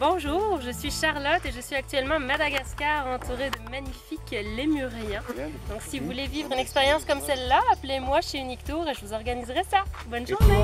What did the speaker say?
Bonjour, je suis Charlotte et je suis actuellement à Madagascar entourée de magnifiques lémuriens. Donc si vous voulez vivre une expérience comme celle-là, appelez-moi chez Unique Tour et je vous organiserai ça. Bonne journée